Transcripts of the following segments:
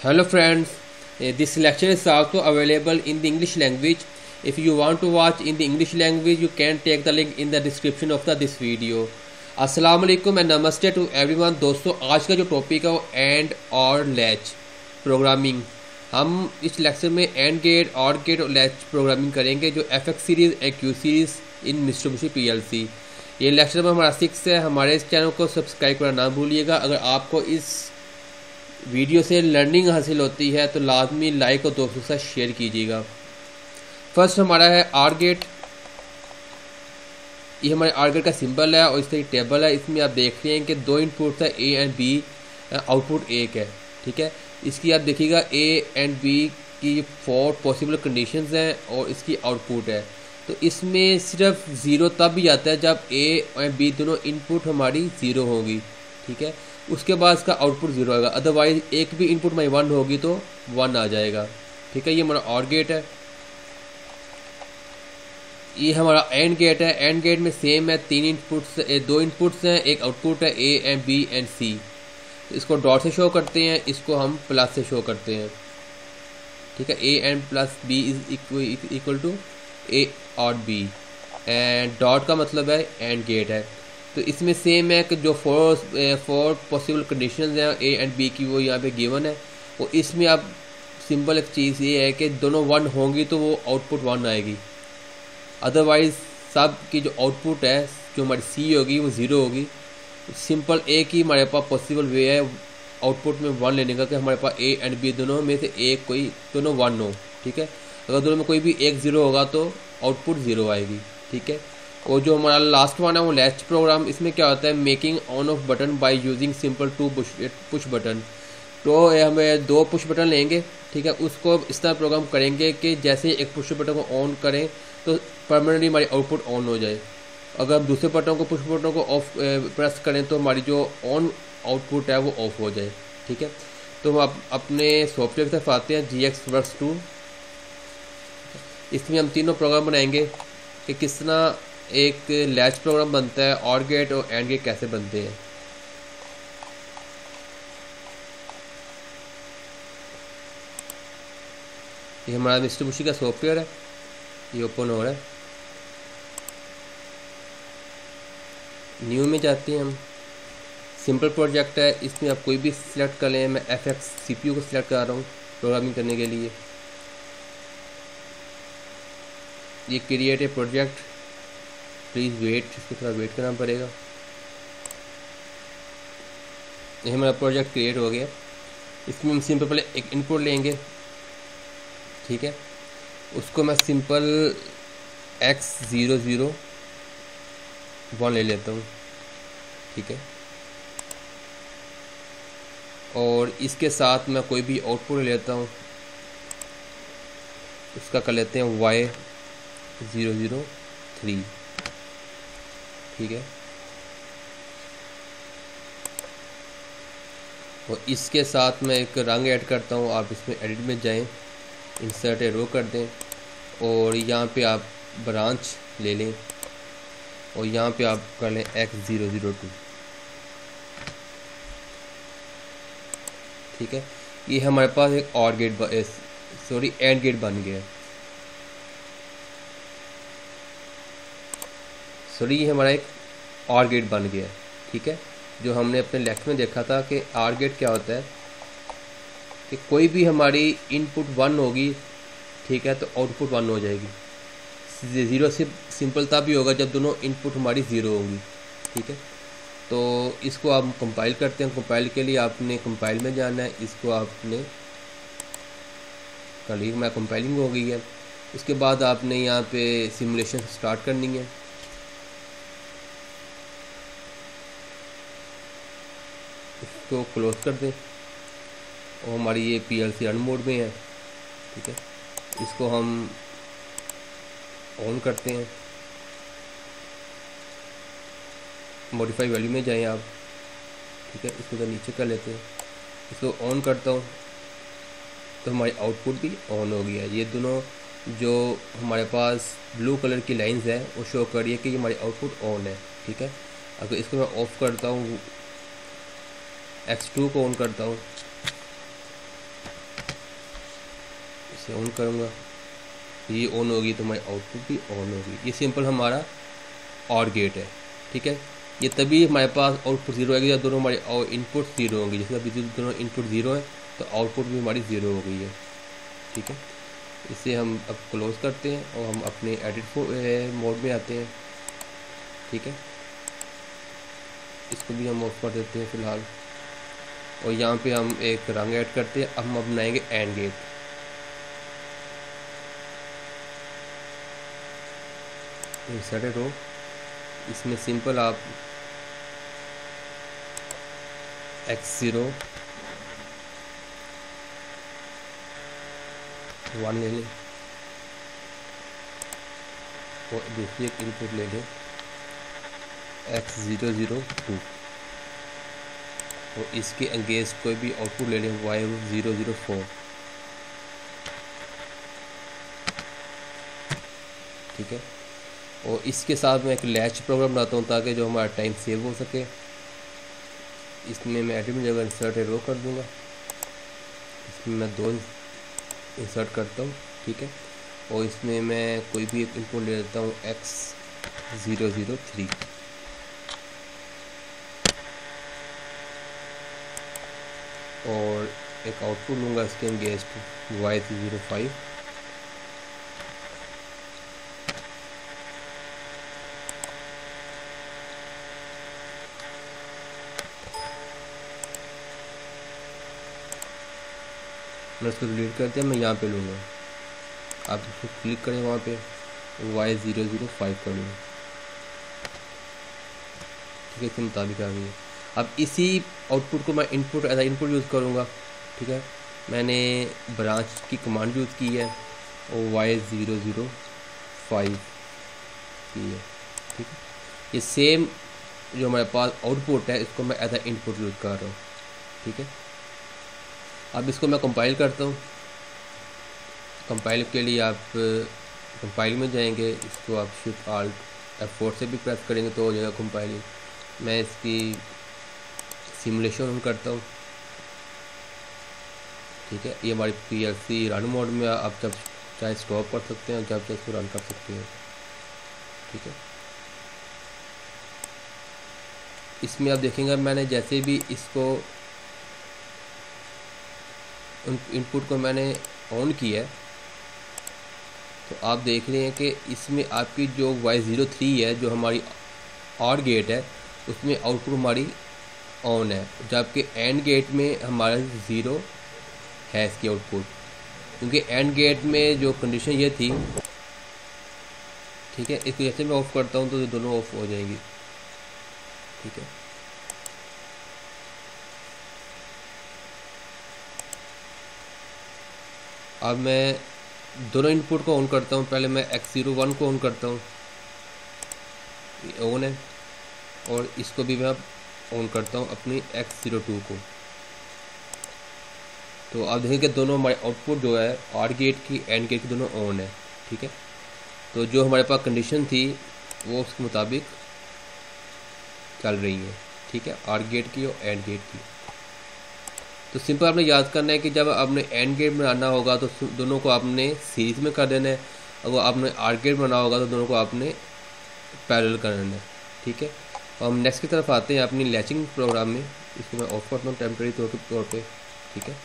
Hello friends, uh, this lecture is also available in the English language. If you want to watch in the English language, you can take the link in the description of the this video. अस्सलाम वालेकुम and नमस्ते to everyone दोस्तों आज का जो topic है वो and और लैच प्रोग्रामिंग हम इस लेक्चर में एंड गेट और गेट और लैच प्रोग्रामिंग करेंगे जो F X series A Q series in Mitsubishi P L C ये लेक्चर में हमारा सिक्स है. हमारे इस चैनल को सब्सक्राइब करना ना भूलिएगा. अगर आपको इस वीडियो से लर्निंग हासिल होती है तो लाजमी लाइक और दोस्तों के साथ शेयर कीजिएगा। फ़र्स्ट हमारा है आर गेट ये हमारे आर गेट का सिंबल है और इस तरह टेबल है। इसमें आप देख रहे हैं कि दो इनपुट्स है ए एंड बी आउटपुट एक है, ठीक है? इसकी आप देखिएगा ए एंड बी की फोर पॉसिबल कंडीशंस हैं और इसकी आउटपुट है। तो इसमें सिर्फ़ ज़ीरो तब भी आता है जब ए और बी दोनों इनपुट हमारी ज़ीरो होगी, ठीक है? उसके बाद इसका आउटपुट ज़ीरो आएगा। अदरवाइज़ एक भी इनपुट में वन होगी तो वन आ जाएगा। ठीक है, ये हमारा और गेट है। ये हमारा एंड गेट है। एंड गेट में सेम है, तीन इनपुट्स दो इनपुट्स हैं, एक आउटपुट है A and B and C इसको डॉट से शो करते हैं, इसको हम प्लस से शो करते हैं। ठीक है A and plus B is equal to A और बी एंड डॉट का मतलब है एंड गेट है। तो इसमें सेम है कि जो फोर फोर पॉसिबल कंडीशन हैं ए एंड बी की वो यहाँ पे गिवन है। वो इसमें अब सिंपल एक चीज़ ये है कि दोनों वन होंगी तो वो आउटपुट वन आएगी। अदरवाइज़ सब की जो आउटपुट है, जो हमारी सी होगी, वो ज़ीरो होगी। सिंपल एक ही हमारे पास पॉसिबल वे है आउटपुट में वन लेने का कि हमारे पास ए एंड बी दोनों में से एक कोई, दोनों वन हो, ठीक है? अगर दोनों में कोई भी एक ज़ीरो होगा तो आउटपुट ज़ीरो आएगी, ठीक है? और जो हमारा लास्ट वन है, वो लास्ट प्रोग्राम इसमें क्या होता है making on off button by using simple two push button तो हमें दो पुश बटन लेंगे, ठीक है? उसको इस तरह प्रोग्राम करेंगे कि जैसे एक पुश बटन को ऑन करें तो परमानेंटली हमारी आउटपुट ऑन हो जाए। अगर दूसरे बटन को पुश बटन को ऑफ़ प्रेस करें तो हमारी जो ऑन आउटपुट है, वो ऑफ़ हो जाए, ठीक है? तो हम आप अपने सॉफ्टवेयर की तरफ़ आते हैं जी एक्स वर्स टू इसमें हम तीनों प्रोग्राम बनाएँगे कि किस तरह एक लैच प्रोग्राम बनता है, और गेट और एंड गेट कैसे बनते हैं? ये हमारा मिस्टर बुशी का सॉफ्टवेयर है, ये ओपन हो रहा है। न्यू में जाते हैं हम। सिंपल प्रोजेक्ट है, इसमें आप कोई भी सिलेक्ट कर लें, मैं F X C P U को सिलेक्ट कर रहा हूँ, प्रोग्रामिंग करने के लिए। ये create a project please wait इसको थोड़ा वेट करना पड़ेगा। ये हमारा प्रोजेक्ट क्रिएट हो गया। इसमें हम सिंपल पहले एक इनपुट लेंगे। ठीक है? उसको मैं simple X zero zero one ले लेता हूँ। ठीक है? और इसके साथ मैं कोई भी आउटपुट ले लेता हूँ। उसका कर लेते हैं वाई ज़ीरो ज़ीरो थ्री ठीक है? और इसके साथ मैं एक रंग ऐड करता हूँ, आप इसमें एडिट में जाएँ इंसर्ट रो कर दें, और यहाँ पे आप ब्रांच ले लें, और यहाँ पे आप कर लें एक्स ज़ीरो ज़ीरो टू ठीक है? ये हमारे पास एक और गेट सॉरी एंड गेट बन गया सॉरी, ये हमारा एक और गेट बन गया, ठीक है? जो हमने अपने लेक्चर में देखा था कि आर गेट क्या होता है? कि कोई भी हमारी इनपुट वन होगी, ठीक है तो आउटपुट वन हो जाएगी। ज़ीरो से सिंपल तब भी होगा जब दोनों इनपुट हमारी ज़ीरो होगी, ठीक है? तो इसको आप कंपाइल करते हैं। कंपाइल के लिए आपने कंपाइल में जाना है। इसको आपने, कल मैं कंपाइलिंग हो गई है। उसके बाद आपने यहाँ पे सिमुलेशन स्टार्ट करनी है। इसको क्लोज कर दें। और हमारी ये पी एल सी अन मोड में है, ठीक है? इसको हम ऑन करते हैं। मॉडिफाई वैल्यू में जाएँ आप, ठीक है? इसको तो नीचे कर लेते हैं। इसको ऑन करता हूँ तो हमारी आउटपुट भी ऑन हो गया है। ये दोनों जो हमारे पास ब्लू कलर की लाइंस है, वो शो कर रही है कि ये हमारी आउटपुट ऑन है, ठीक है? अगर इसको मैं ऑफ़ करता हूँ एक्स टू को ऑन करता हूँ। इसे ऑन करूँगा। ये ऑन होगी तो हमारी आउटपुट भी ऑन होगी। ये सिंपल हमारा और गेट है, ठीक है? ये तभी हमारे पास आउटपुट ज़ीरो आएगी जब दोनों हमारे इनपुट ज़ीरो होंगे। जैसे अभी दोनों इनपुट ज़ीरो है तो आउटपुट भी हमारी ज़ीरो हो गई है, ठीक है? इसे हम अब क्लोज़ करते हैं और हम अपने एडिट मोड में आते हैं, ठीक है? इसको भी हम ऑफ़ कर देते हैं फ़िलहाल। और यहाँ पे हम एक रंग ऐड करते हैं, हम अब बनाएँगे एंड गेट इंसर्टेड रो इसमें सिंपल आप एक्स ज़ीरो वन ले लें। और दूसरी एक इनपुट ले लें। एक्स ज़ीरो ज़ीरो टू और इसके अंगेज कोई भी आउटपुट ले लें वाई ज़ीरो ज़ीरो फोर ठीक है? और इसके साथ मैं एक लैच प्रोग्राम बनाता हूँ ताकि जो हमारा टाइम सेव हो सके। इसमें मैं एडमिन जगह इंसर्ट रो कर दूँगा। इसमें मैं दो इंसर्ट करता हूँ, ठीक है? और इसमें मैं कोई भी एक इनपुट ले लेता हूँ एक्स ज़ीरो ज़ीरो थ्री और एक आउटपुट लूँगा इसके अंगेस्ट वाई ज़ीरो फाइव मैं उसको डिलीट करते हैं मैं यहाँ पे लूँगा। आप उसको क्लिक करें वहाँ पे वाई ज़ीरो ज़ीरो फाइव कर लूँगा ठीक है, इसके मुताबिक आ गई है। अब इसी आउटपुट को मैं इनपुट एज इनपुट यूज़ करूँगा, ठीक है? मैंने ब्रांच की कमांड यूज़ की है, और वाई ज़ीरो ज़ीरो फाइव की है, ठीक है? ये सेम जो हमारे पास आउटपुट है, इसको मैं एज ए इनपुट यूज़ कर रहा हूँ, ठीक है? अब इसको मैं कंपाइल करता हूँ। कंपाइल के लिए आप कंपाइल में जाएँगे, इसको आप शिफ्ट आल्ट एफ़ फोर से भी प्रेस करेंगे तो हो जाएगा कंपाइलिंग मैं इसकी सिमुलेशन ऑन करता हूँ। ठीक है? ये हमारी P L C run mode में आप जब चाहे स्टॉप कर सकते हैं, जब चाहे रन कर सकते हैं। ठीक है? इसमें आप देखेंगे, मैंने जैसे भी इसको इनपुट को मैंने ऑन किया है तो आप देख रहे हैं कि इसमें आपकी जो वाई ज़ीरो थ्री है, जो हमारी आर गेट है, उसमें आउटपुट हमारी ऑन है, जबकि एंड गेट में हमारा ज़ीरो है इसकी आउटपुट क्योंकि एंड गेट में जो कंडीशन ये थी, ठीक है, इसको जैसे मैं ऑफ़ करता हूँ तो ये दोनों ऑफ़ हो जाएँगी। ठीक है। अब मैं दोनों इनपुट को ऑन करता हूँ, पहले मैं एक्स ज़ीरो वन को ऑन करता हूँ। ऑन है, और इसको भी मैं ऑन करता हूँ अपनी एक्स ज़ीरो टू को। तो आप देखेंगे दोनों हमारे आउटपुट जो है आर गेट की एंड गेट की दोनों ऑन है, ठीक है? तो जो हमारे पास कंडीशन थी, वो उसके मुताबिक चल रही है, ठीक है? आर गेट की और एंड गेट की। तो सिंपल आपने याद करना है कि जब आपने एंड गेट बनाना होगा तो दोनों को आपने सीरीज़ में कर देना है। अगर आपने आर गेट बनाना होगा तो दोनों को आपने पैरल कर देना है, ठीक है? हम नेक्स्ट की तरफ़ आते हैं अपनी लैचिंग प्रोग्राम में। इसको मैं ऑफ़ करता हूँ टेम्प्रेरी तौर के तौर पर ठीक है?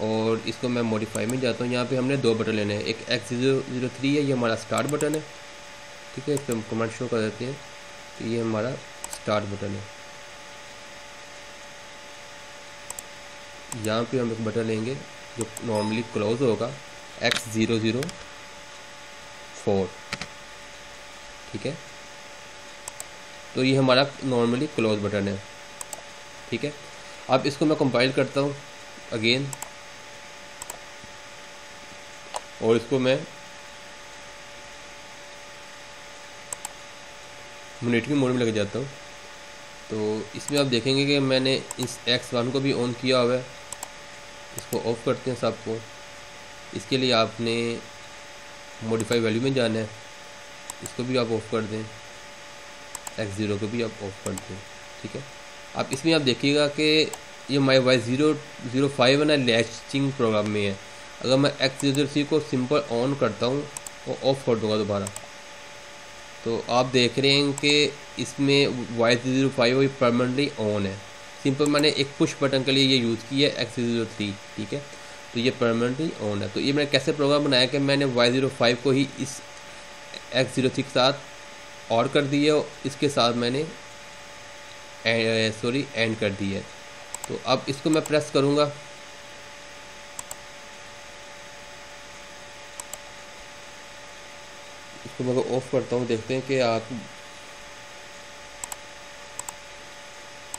और इसको मैं मॉडिफाई में जाता हूँ। यहाँ पे हमने दो बटन लेने हैं। एक एक्स ज़ीरो ज़ीरो थ्री है, ये हमारा स्टार्ट बटन है, ठीक है? इस पर हम कमेंट शो कर देते हैं। तो ये हमारा स्टार्ट बटन है। यहाँ पे हम एक बटन लेंगे, जो नॉर्मली क्लोज होगा। एक्स ज़ीरो ज़ीरो फोर ठीक है? तो ये हमारा नॉर्मली क्लोज बटन है। ठीक है? अब इसको मैं कंपाइल करता हूँ अगेन और इसको मैं मोनिटरिंग मोड में लग जाता हूँ। तो इसमें आप देखेंगे कि मैंने इस एक्स वन को भी ऑन किया हुआ है। इसको ऑफ़ करते हैं सबको इसके लिए आपने मॉडिफाई वैल्यू में जाना है। इसको भी आप ऑफ़ कर दें। एक्स ज़ीरो को भी आप ऑफ़ कर दें, ठीक है? आप इसमें आप देखिएगा कि ये my Y zero zero five है ना लैचिंग प्रोग्राम में है। अगर मैं एक्स ज़ीरो ज़ीरो सी को सिंपल ऑन करता हूँ और ऑफ़ कर दूँगा दोबारा। तो आप देख रहे हैं कि इसमें Y zero five permanently on है। सिंपल मैंने एक पुश बटन के लिए ये यूज़ किया है एक्स ज़ीरो थ्री ठीक है? तो ये परमानेंटली ऑन है। तो ये मैंने कैसे प्रोग्राम बनाया कि मैंने वाई ज़ीरो फाइव को ही इस एक्स ज़ीरो थ्री के साथ और कर दिया और इसके साथ मैंने सॉरी एंड कर दी है। तो अब इसको मैं प्रेस करूँगा। इसको मैं ऑफ़ करता हूँ, देखते हैं कि आप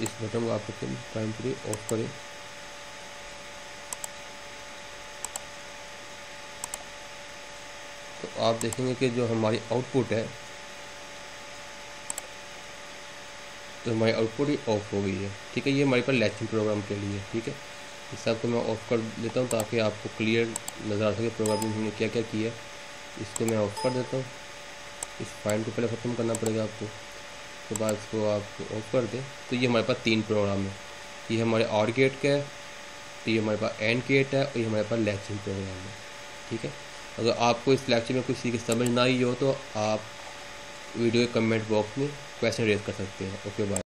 इस बटन को आप टाइम पूरी ऑफ़ करें। तो आप देखेंगे कि जो हमारी आउटपुट है तो हमारी आउटपुट ही ऑफ़ हो गई है। ठीक है, ये हमारे पास लैचिंग प्रोग्राम के लिए, ठीक है? इस सबको मैं ऑफ़ कर देता हूँ ताकि आपको क्लियर नज़र आ सके प्रोग्राम में हमने क्या क्या। किया इसको मैं ऑफ़ कर देता हूँ। इस फ़ाइल को पहले ख़त्म करना पड़ेगा आपको। उसके बाद इसको आप ऑफ़ कर दें। तो ये हमारे पास तीन प्रोग्राम है। ये हमारे आर गेट का है तो ये हमारे पास एंड गेट है, और ये हमारे पास लैचिंग प्रोग्राम है। ठीक है? अगर आपको इस लेक्चर में किसी की समझ ना आई हो तो आप वीडियो कमेंट बॉक्स में क्वेश्चन रेज कर सकते हैं ओके बाय